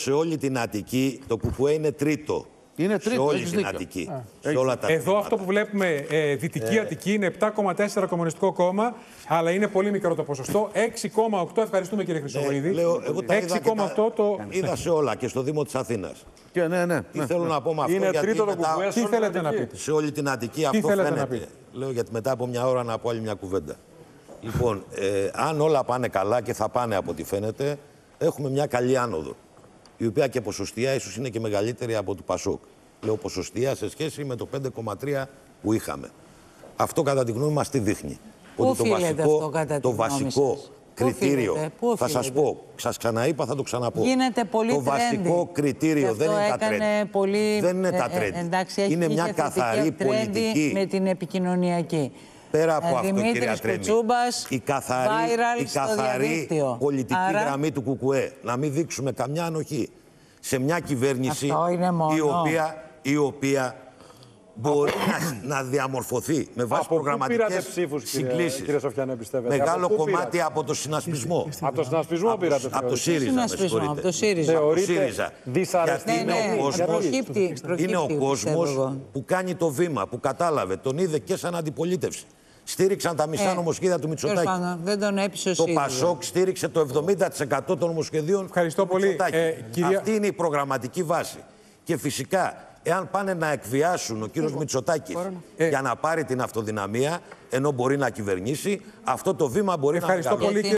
σε όλη την Αττική το Κουκουέ είναι τρίτο. Είναι Σε τρίτο, όλη έχεις την δίκιο. Αττική. Σε όλα τα Εδώ τμήματα. αυτό που βλέπουμε, ε, Δυτική Αττική, είναι 7,4 κομμουνιστικό κόμμα, αλλά είναι πολύ μικρό το ποσοστό. 6,8, ευχαριστούμε κύριε Χρυσοβοίδη. Ε, λέω, εγώ τα είδα, και 6,8 τα... το... είδα σε όλα και στο Δήμο της Αθήνας. Και ναι, ναι. Τι ναι. θέλω να πω με αυτό, Είναι γιατί τρίτο το μετά- κουκουέ Τι σε όλη θέλετε την να Αττική. πείτε; σε όλη την Αττική αυτό θέλετε να φαίνεται. πείτε; Λέω γιατί μετά από μια ώρα να πω άλλη μια κουβέντα. Λοιπόν, ε, αν όλα πάνε καλά και θα πάνε από ό,τι φαίνεται, έχουμε μια καλή άνοδο. Η οποία και ποσοστία ίσως είναι και μεγαλύτερη από του Πασόκ. Λέω ποσοστία σε σχέση με το 5,3 που είχαμε. Αυτό κατά τη γνώμη μας τι δείχνει; Πού ότι το οφείλεται βασικό, αυτό, κατά τη το γνώμη βασικό σας; Πού κριτήριο, οφείλεται, πού θα σας οφείλεται; πω, σας ξαναείπα, θα το ξαναπώ. Γίνεται πολύ Το βασικό trendy. κριτήριο Και δεν αυτό είναι τα έκανε trend. πολύ, Δεν είναι τα ε, ε, trend. εντάξει, έχει είναι μια είχε θετική καθαρή trendy πολιτική. με την επικοινωνιακή. Πέρα από Ε, αυτό, Δημήτρης κυρία Τρέμι, Κουτσούμπας, η καθαρή, viral η στο καθαρή διαδίκτυο. πολιτική Άρα, γραμμή του ΚΚΕ. Να μην δείξουμε καμιά ανοχή σε μια κυβέρνηση Αυτό είναι μόνο. η οποία, η οποία μπορεί να, να διαμορφωθεί με βάση Από πού πήρατε προγραμματικές ψήφους, κύριε- συγκλήσεις. κύριε Σοφιανέ, πιστεύετε; Μεγάλο Από πού κομμάτι πήρατε; από το συνασπισμό. Από το συνασπισμό από, πήρατε. το- από το θεωρείτε. ΣΥΡΙΖΑ, με Συνασπισμό, συγχωρείτε. από το ΣΥΡΙΖα. Από το Θεωρείτε ΣΥΡΙΖα. δυσαρεστή- Γιατί Ναι, είναι ναι, ο κόσμος, προκύπτει, προκύπτει, είναι ο πιστεύω κόσμος εγώ. που κάνει το βήμα, που κατάλαβε, τον είδε και σαν αντιπολίτευση. Στήριξαν τα μισά Ε, νομοσχέδια του τέλος Μητσοτάκη. πάντων, Δεν τον έπεισε ο Το ΣΥΡΙΖΑ. Πασόκ στήριξε το 70% των νομοσχεδίων. Ευχαριστώ του πολύ. Μητσοτάκη. Ε, κυρία- Αυτή είναι η προγραμματική βάση. Και φυσικά, εάν πάνε να εκβιάσουν ο κύριος Μητσοτάκης Ε. για να πάρει την αυτοδυναμία, ενώ μπορεί να κυβερνήσει, αυτό το βήμα μπορεί Ευχαριστώ να μεγαλώσει. πολύ.